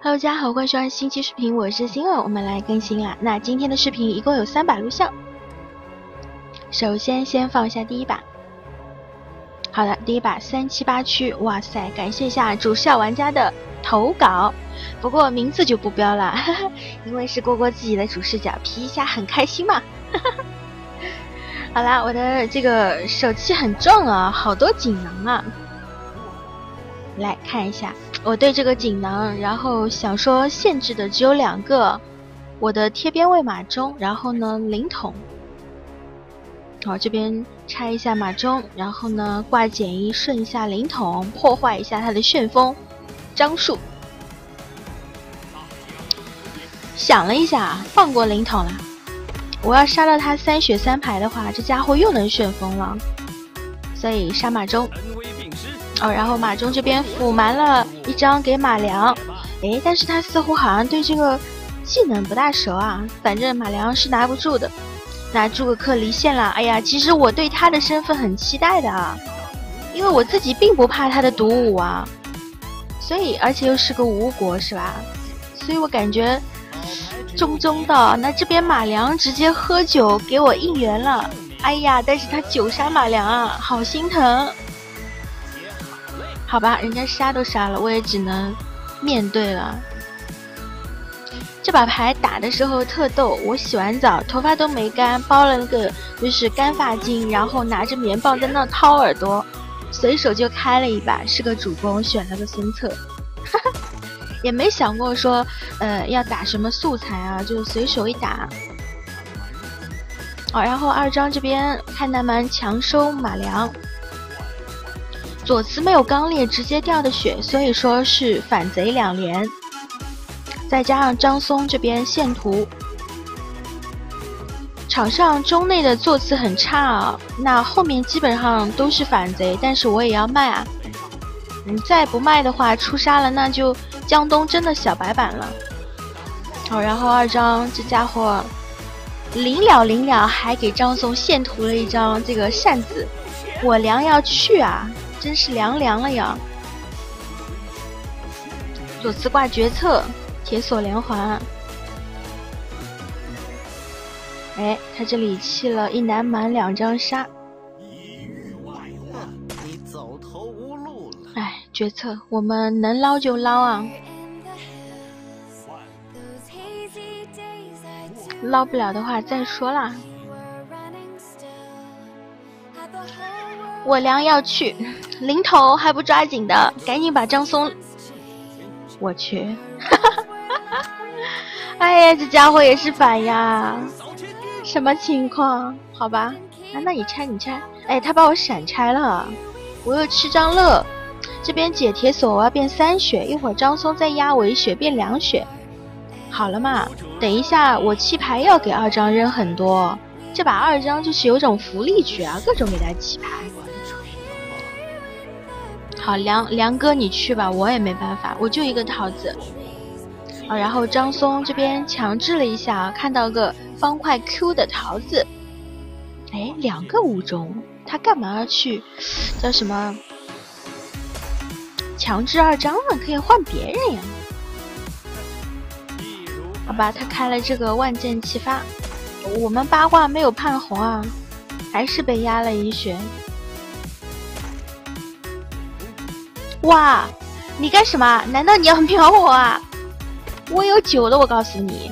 Hello，大家好，欢迎收看新期视频，我是星儿，我们来更新啦。那今天的视频一共有三把录像，首先先放一下第一把。好的，第一把三七八区，哇塞，感谢一下主视角玩家的投稿，不过名字就不标了，因为是过过自己的主视角，P 一下很开心嘛。好啦，我的这个手气很重啊，好多锦囊啊，来看一下。我对这个锦囊，然后想说限制的只有两个，我的贴边位马钟，然后呢灵筒，好这边拆一下马钟，然后呢挂简一顺一下灵筒，破坏一下他的旋风张数。想了一下，放过灵筒了。我要杀到他三血三排的话，这家伙又能旋风了，所以杀马钟。哦，然后马忠这边辅埋了一张给马良，诶，但是他似乎好像对这个技能不大熟啊。反正马良是拿不住的。那诸葛恪离线了，哎呀，其实我对他的身份很期待的啊，因为我自己并不怕他的毒舞啊，所以而且又是个吴国是吧？所以我感觉中中的。那这边马良直接喝酒给我应援了，哎呀，但是他九杀马良啊，好心疼。好吧，人家杀都杀了，我也只能面对了。这把牌打的时候特逗，我洗完澡头发都没干，包了那个就是干发巾，然后拿着棉棒在那掏耳朵，随手就开了一把，是个主公，选了个孙策，哈 哈也没想过说呃要打什么素材啊，就随手一打。哦，然后二张这边看南蛮强收马良。左慈没有刚烈，直接掉的血，所以说是反贼两连。再加上张松这边线图，场上中内的座次很差啊。那后面基本上都是反贼，但是我也要卖啊。你再不卖的话，出杀了那就江东真的小白板了。好，然后二张这家伙临了临了，还给张松献图了一张这个扇子，我娘要去啊！真是凉凉了呀！左慈挂决策，铁锁连环。哎，他这里弃了一南满两张杀。哎，决策，我们能捞就捞啊！捞不了的话再说啦。我娘要去。零头还不抓紧的，赶紧把张松！我去，哎呀，这家伙也是反呀！什么情况？好吧，啊，那你拆你拆。哎，他把我闪拆了，我又吃张乐。这边解铁锁，我要变三血，一会儿张松再压我一血，变两血。好了嘛，等一下我弃牌要给二张扔很多，这把二张就是有种福利局啊，各种给他弃牌。好，梁梁哥，你去吧，我也没办法，我就一个桃子。啊，然后张松这边强制了一下，看到个方块 Q 的桃子。哎，两个五中，他干嘛要去？叫什么？强制二张呢？可以换别人呀。好吧，他开了这个万箭齐发，我们八卦没有判红啊，还是被压了一血。哇，你干什么？难道你要秒我啊？我有酒的，我告诉你。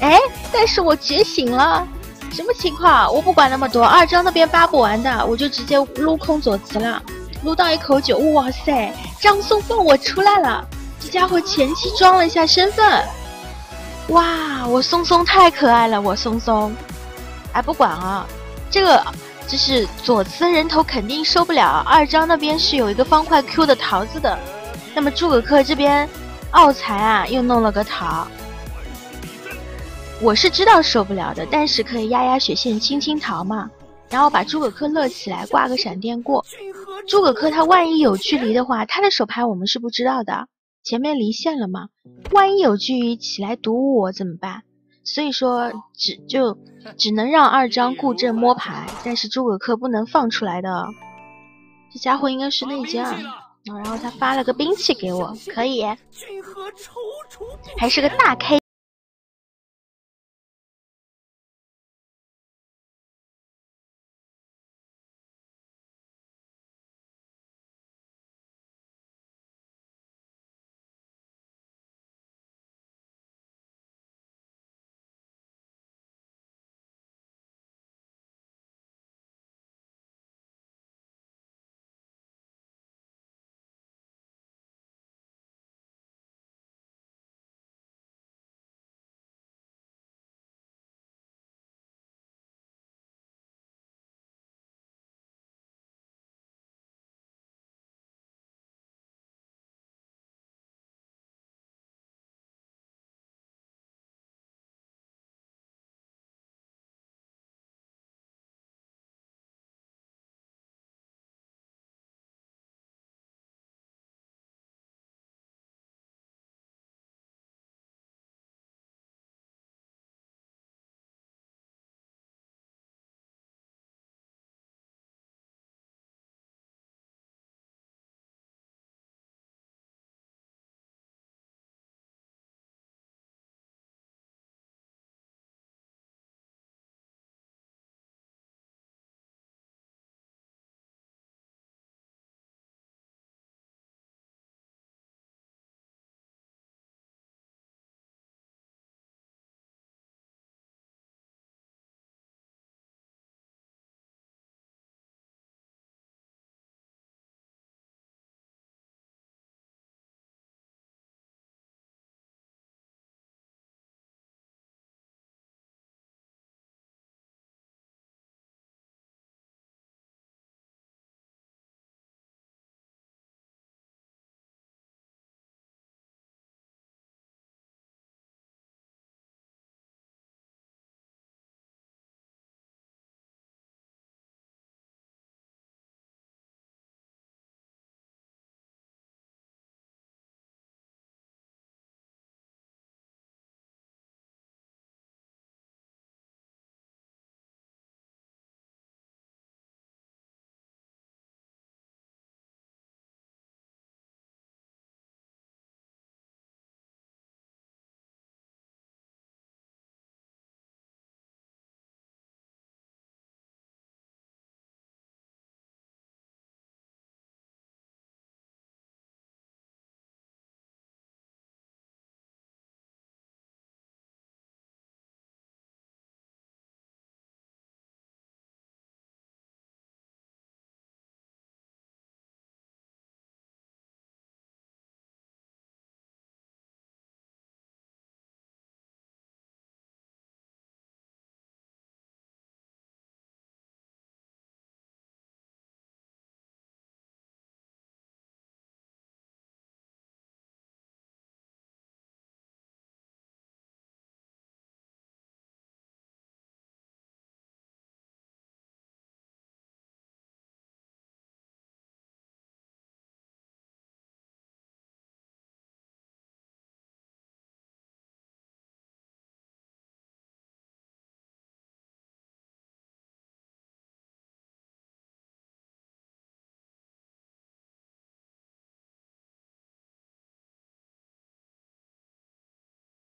哎，但是我觉醒了，什么情况？我不管那么多，二张那边扒不完的，我就直接撸空左慈了，撸到一口酒。哇塞，张松放我出来了，这家伙前期装了一下身份。哇，我松松太可爱了，我松松。哎，不管啊，这个。就是左慈人头肯定收不了，二张那边是有一个方块 Q 的桃子的，那么诸葛恪这边奥才啊又弄了个桃，我是知道收不了的，但是可以压压血线清清桃嘛，然后把诸葛恪乐起来挂个闪电过，诸葛恪他万一有距离的话，他的手牌我们是不知道的，前面离线了嘛，万一有距离起来堵我怎么办？所以说，只就只能让二张固阵摸牌，但是诸葛恪不能放出来的。这家伙应该是内奸。然后他发了个兵器给我，可以，还是个大 K。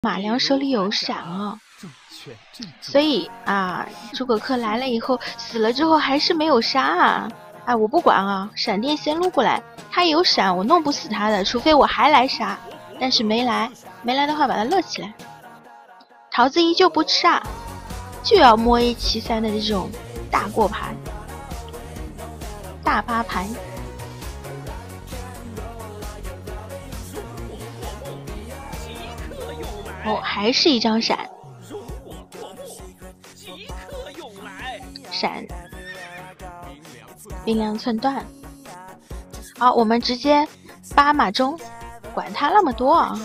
马良手里有闪啊，所以啊，诸葛恪来了以后死了之后还是没有杀啊！哎，我不管啊，闪电先撸过来，他有闪，我弄不死他的，除非我还来杀。但是没来，没来的话把他乐起来。桃子依旧不吃啊，就要摸 A 七三的这种大过盘、大八盘。哦，还是一张闪，闪，冰凉寸断。好，我们直接八马中，管他那么多啊！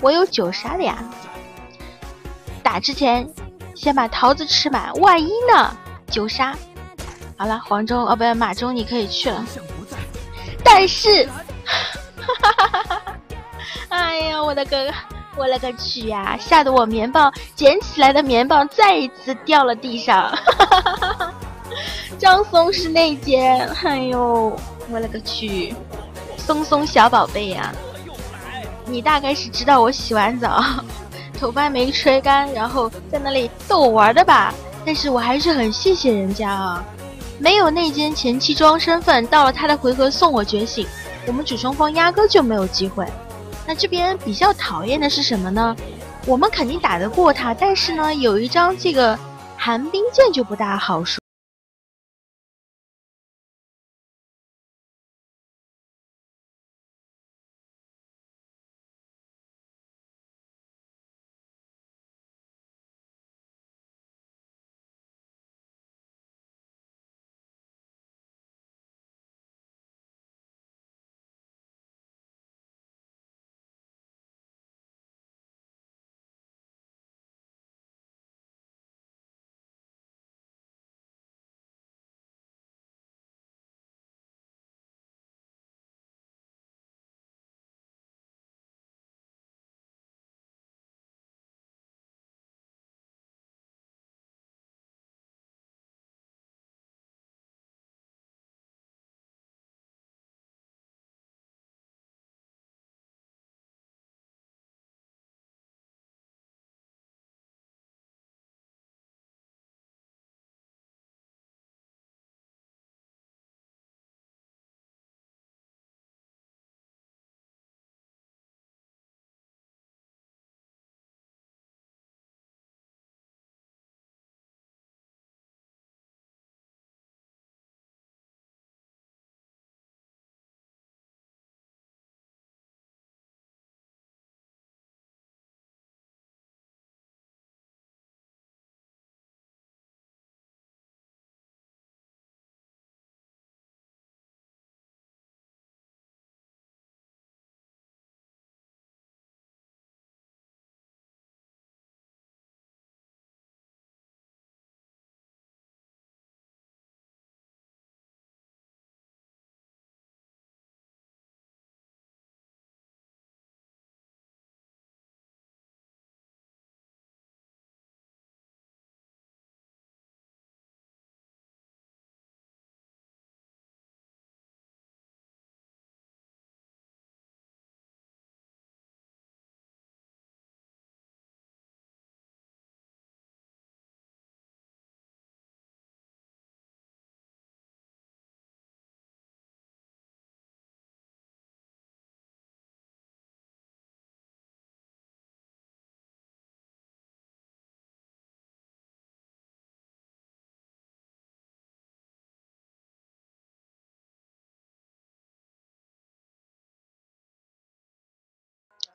我有九杀的呀。打之前先把桃子吃满，万一呢？九杀。好了，黄忠哦，不，马忠你可以去了。但是，哈哈哈哈哈哈！哎呀，我的哥哥。我勒个去呀！吓得我棉棒捡起来的棉棒再一次掉了地上。张松是内奸，哎呦，我勒个去！松松小宝贝呀，你大概是知道我洗完澡，头发没吹干，然后在那里逗我玩的吧？但是我还是很谢谢人家啊，没有内奸前期装身份，到了他的回合送我觉醒，我们主双方压根就没有机会。那这边比较讨厌的是什么呢？我们肯定打得过他，但是呢，有一张这个寒冰剑就不大好说。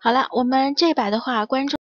好了，我们这把的话，观众。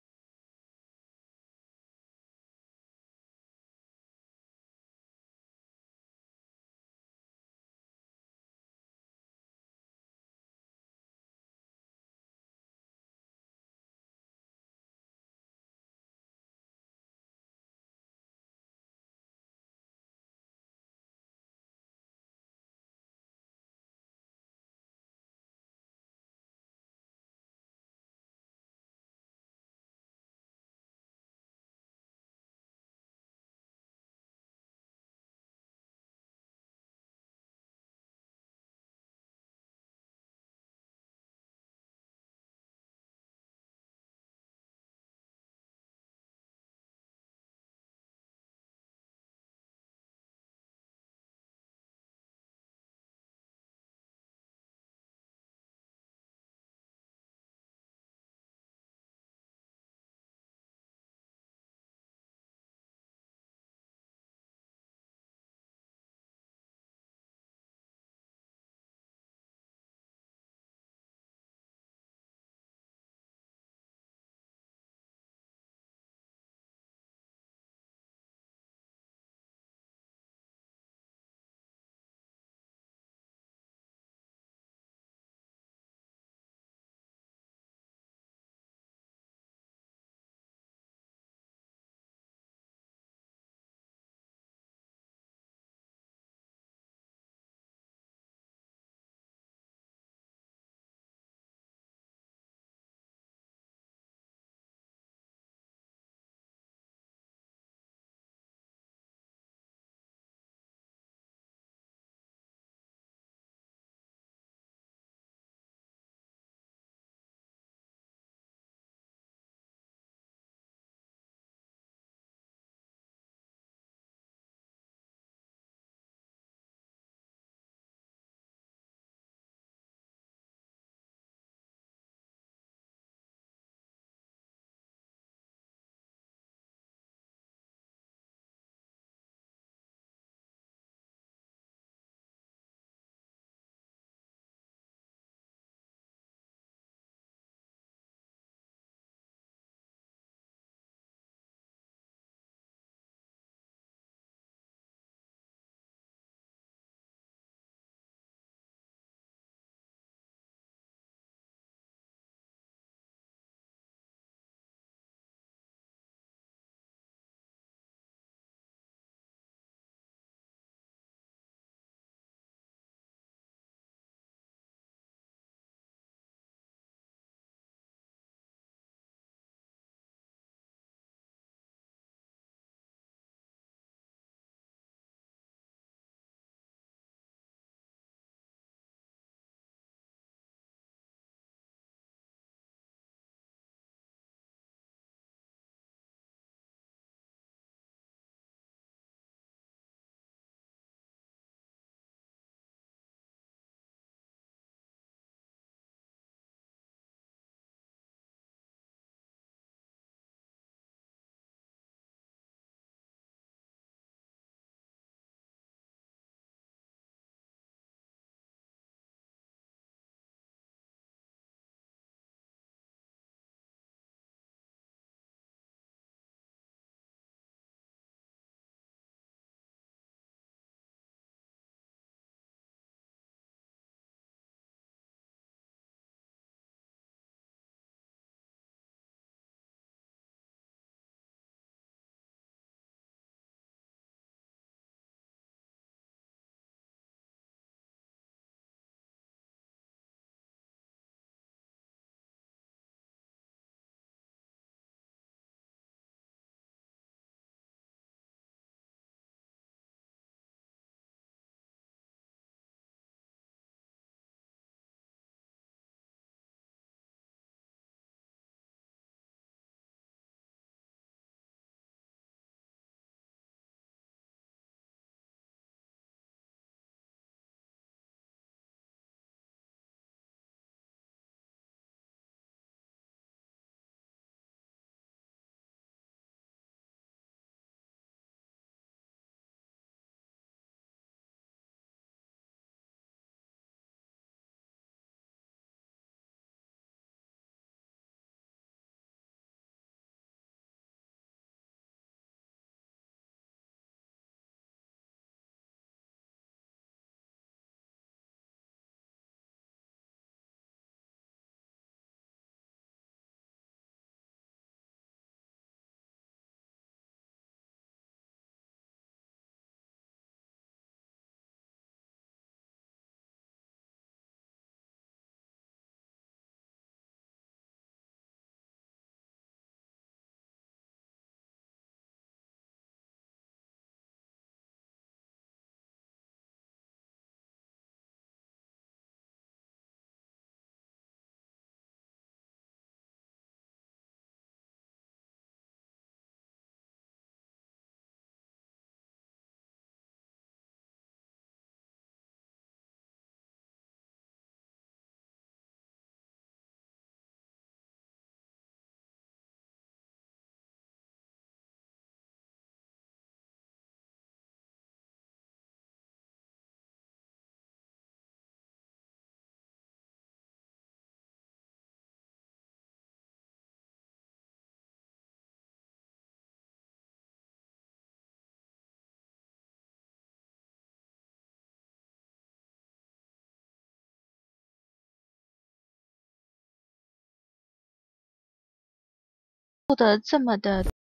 做的这么的。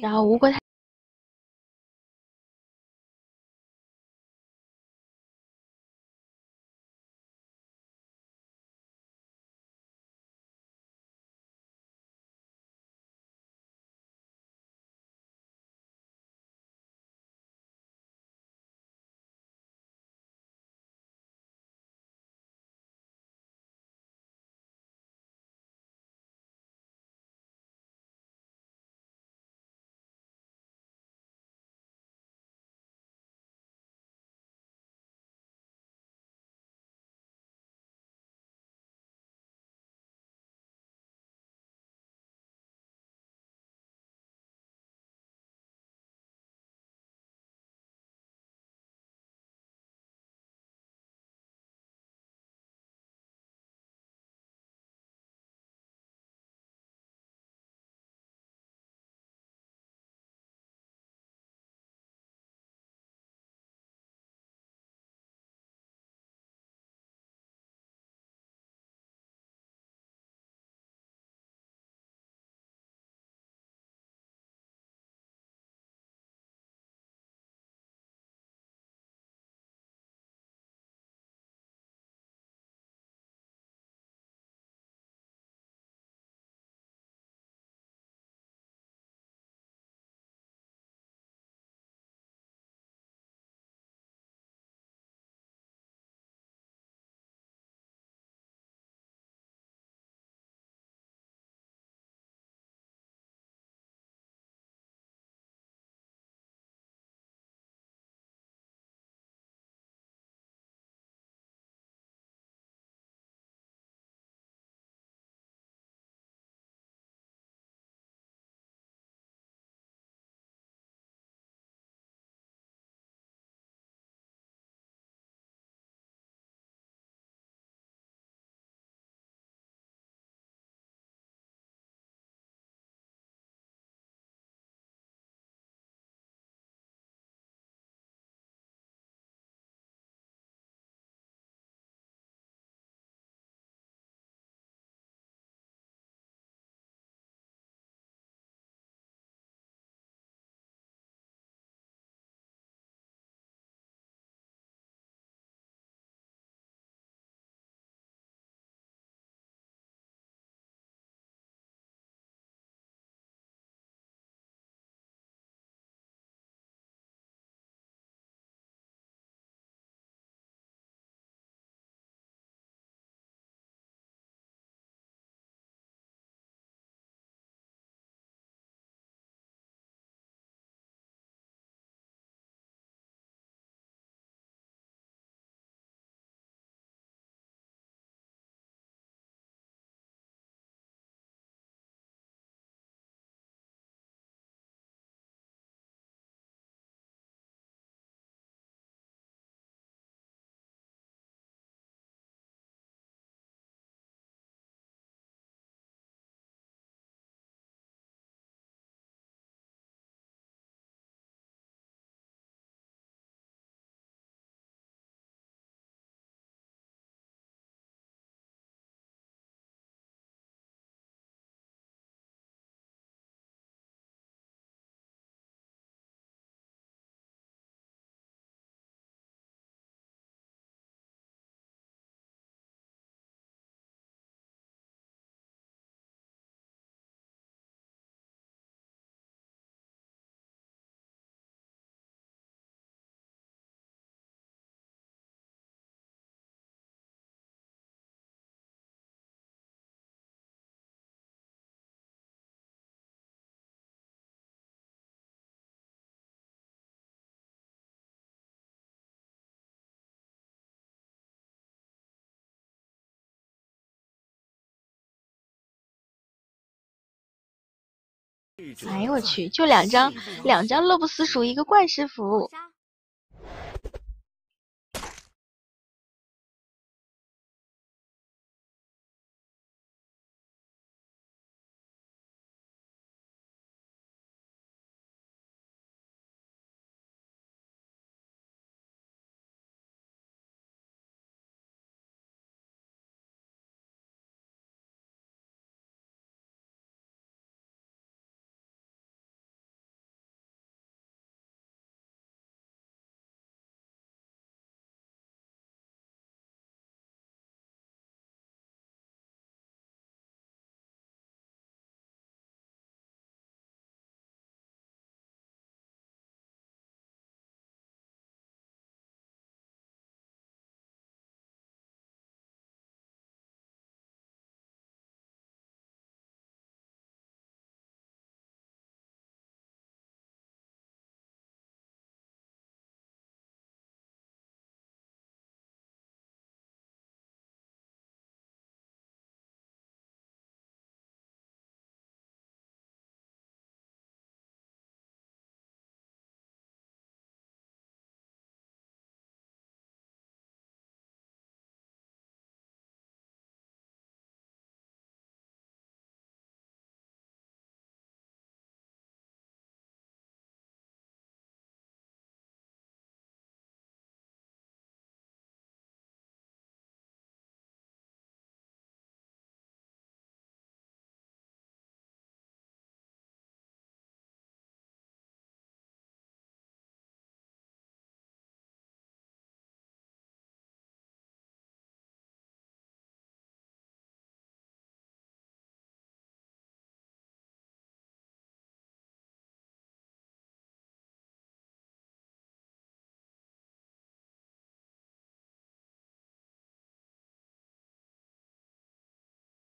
然后吴国太。哎呦我去，就两张，两张乐不思蜀，一个怪师傅。